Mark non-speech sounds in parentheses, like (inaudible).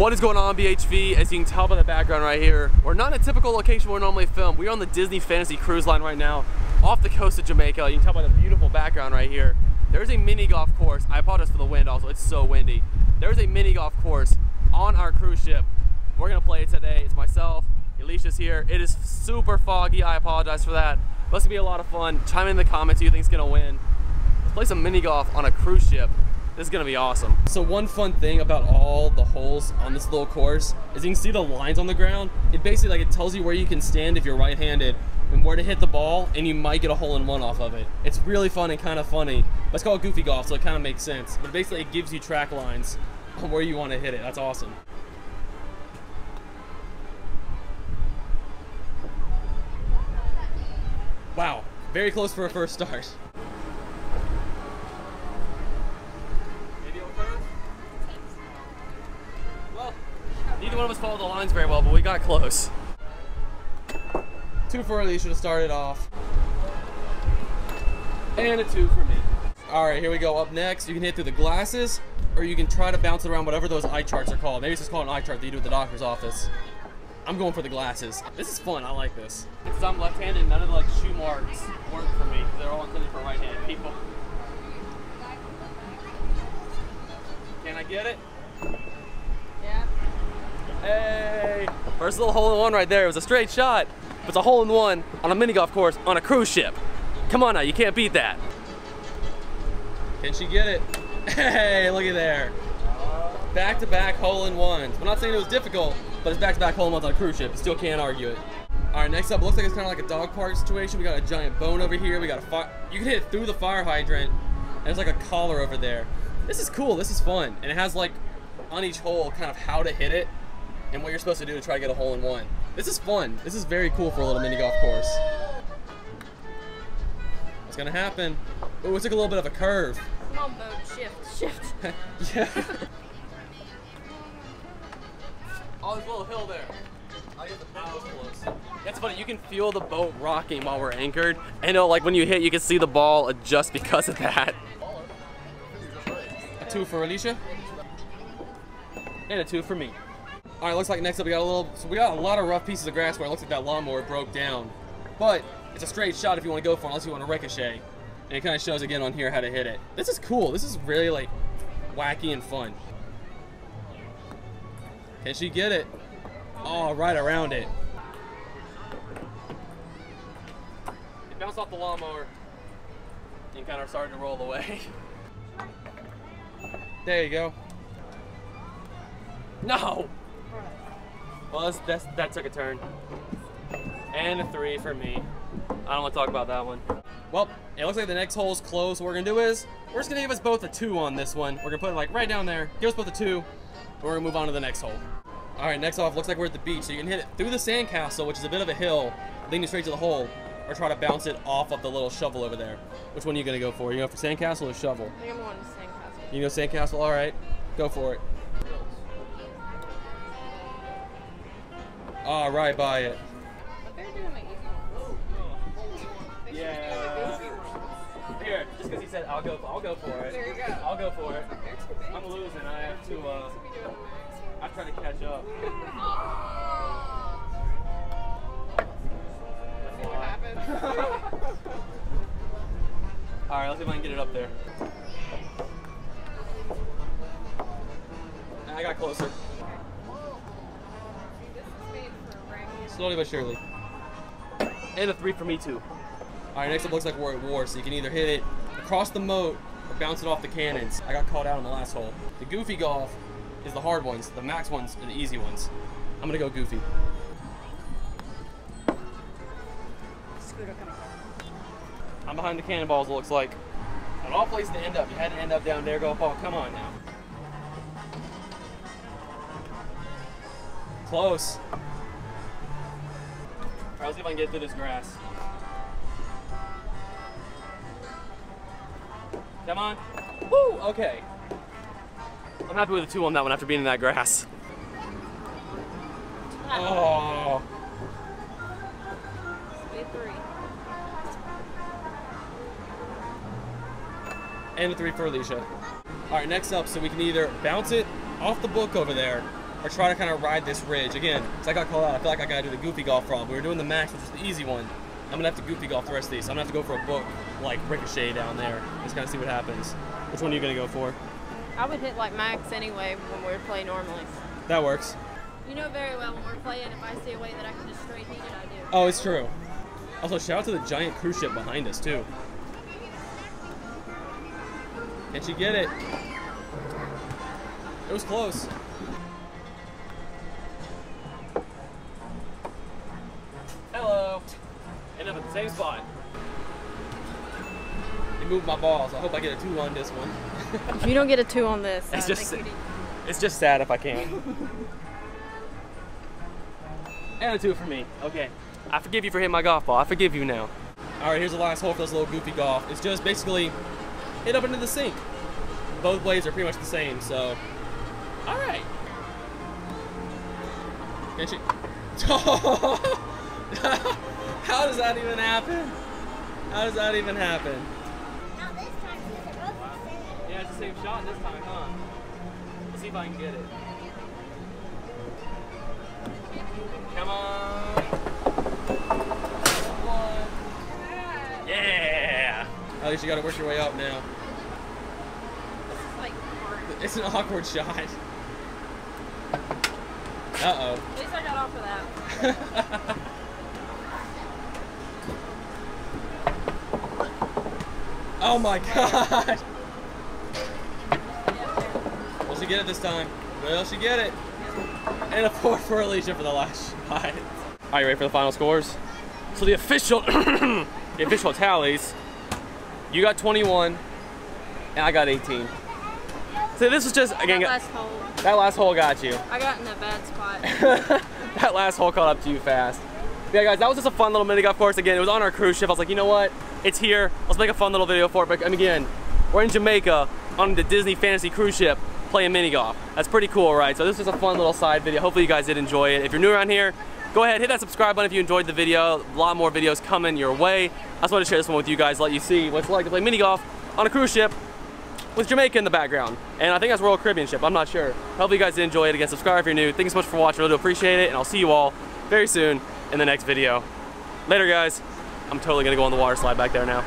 What is going on, BHV? As you can tell by the background right here, we're not a typical location we normally film. We're on the Disney Fantasy Cruise Line right now, off the coast of Jamaica. You can tell by the beautiful background right here. There's a mini golf course. I apologize for the wind also, it's so windy. There's a mini golf course on our cruise ship. We're gonna play it today. It's myself, Alicia's here. It is super foggy, I apologize for that. But it's gonna be a lot of fun. Chime in the comments who you think's gonna win. Let's play some mini golf on a cruise ship. This is gonna be awesome. So one fun thing about all the holes on this little course is you can see the lines on the ground. It basically like it tells you where you can stand if you're right-handed and where to hit the ball and you might get a hole in one off of it. It's really fun and kind of funny. Let's call it goofy golf so it kind of makes sense. But basically it gives you track lines on where you want to hit it. That's awesome. Wow, very close for a first start. Neither one of us followed the lines very well, but we got close. Two for Alicia to start it off. And a two for me. All right, here we go. Up next, you can hit through the glasses, or you can try to bounce it around whatever those eye charts are called. Maybe it's just called an eye chart that you do at the doctor's office. I'm going for the glasses. This is fun. I like this. Because I'm left-handed, none of the like shoe marks work for me. They're all intended for right-handed people. Can I get it? Hey! First little hole in one right there. It was a straight shot. It's a hole in one on a mini golf course on a cruise ship. Come on now, you can't beat that. Can she get it? (laughs) Hey, look at there. Back-to-back hole in ones. I'm not saying it was difficult, but it's back-to-back hole in ones on a cruise ship. Still can't argue it. All right, next up, looks like it's kind of like a dog park situation. We got a giant bone over here. We got a fire. You can hit it through the fire hydrant, and there's like a collar over there. This is cool. This is fun, and it has like on each hole kind of how to hit it and what you're supposed to do to try to get a hole in one. This is fun. This is very cool for a little mini golf course. What's gonna happen? Oh, it took a little bit of a curve. Come on, boat. Shift. Shift. (laughs) yeah. Oh, there's a little hill there. That's funny. You can feel the boat rocking while we're anchored. And know, like when you hit, you can see the ball uh, adjust because of that. A two for Alicia. And a two for me. All right, looks like next up we got a little, so we got a lot of rough pieces of grass where it looks like that lawnmower broke down. But it's a straight shot if you want to go for it, unless you want to ricochet. And it kind of shows again on here how to hit it. This is cool. This is really like wacky and fun. Can she get it? Oh, right around it. It bounced off the lawnmower and kind of started to roll away. (laughs) there you go. No! Well, that's, that's, that took a turn. And a three for me. I don't want to talk about that one. Well, it looks like the next hole is closed. What we're gonna do is, we're just gonna give us both a two on this one. We're gonna put it like right down there, give us both a two, and we're gonna move on to the next hole. All right, next off, looks like we're at the beach. So you can hit it through the sandcastle, which is a bit of a hill, leading straight to the hole, or try to bounce it off of the little shovel over there. Which one are you gonna go for? You go for sandcastle or shovel? I think I'm going to sandcastle. You go sandcastle, all right. Go for it. All right, buy it. But they're doing the easy ones. They should be doing the easy ones. Here, just because he said I'll go, I'll go for it. There you go. I'll go for it. Too big. I'm losing. I have to. Uh, Should be doing the I try to catch up. See what happens. All right, let's see if I can get it up there. I got closer. See, this is made for raggedy. Slowly but surely. And a three for me too. All right, next up looks like we're at war, so you can either hit it across the moat or bounce it off the cannons. I got caught out on the last hole. The goofy golf is the hard ones. The max ones are the easy ones. I'm gonna go goofy. Scooter coming. I'm behind the cannonballs, it looks like. An all place to end up. You had to end up down there, go ball. Come on now. Close. All right, let's see if I can get through this grass. Come on. Woo! Okay. I'm happy with a two on that one after being in that grass. Oh. And a three for Alicia. All right, next up, so we can either bounce it off the book over there, or try to kind of ride this ridge. Again, because I got called out, I feel like I gotta do the goofy golf frog. We were doing the max, which is the easy one. I'm gonna have to goofy golf the rest of these. So I'm gonna have to go for a book like Ricochet down there. Just kind of see what happens. Which one are you gonna go for? I would hit like max anyway when we play normally. That works. You know very well when we're playing, if I see a way that I can just straight heat it, I do. Oh, it's true. Also, shout out to the giant cruise ship behind us too. Can she get it? It was close. Up at the same spot. They moved my balls. I hope I get a two on this one. If you don't get a two on this, It's I just- think It's just sad if I can't. (laughs) and a two for me. Okay. I forgive you for hitting my golf ball. I forgive you now. All right, here's the last hole for this little goofy golf. It's just basically hit up into the sink. Both blades are pretty much the same, so. All right. Can she? (laughs) (laughs) (laughs) How does that even happen? How does that even happen? Not this time because they're both the same. Yeah, it's the same shot this time, huh? Let's see if I can get it. Come on. One. Yeah. At least you gotta work your way up now. This is like hard. It's an awkward shot. Uh oh. At least I got off of that. (laughs) oh. my god. Will she get it this time? Will she get it? And a four for Alicia for the last shot. Are you ready for the final scores? So the official, (coughs) the official tallies, you got 21, and I got 18. So this was just, again, that last hole, that last hole got you. I got in a bad spot. (laughs) that last hole caught up to you fast. Yeah, guys, that was just a fun little mini golf course. Again, it was on our cruise ship. I was like, you know what? It's here. Let's make a fun little video for it. But again, we're in Jamaica on the Disney Fantasy cruise ship playing mini golf. That's pretty cool, right? So this is a fun little side video. Hopefully you guys did enjoy it. If you're new around here, go ahead, hit that subscribe button if you enjoyed the video. A lot more videos coming your way. I just wanted to share this one with you guys, let you see what it's like to play mini golf on a cruise ship with Jamaica in the background. And I think that's Royal Caribbean ship, I'm not sure. Hopefully you guys did enjoy it. Again, subscribe if you're new. Thank you so much for watching, really do appreciate it. And I'll see you all very soon in the next video. Later guys. I'm totally gonna go on the water slide back there now.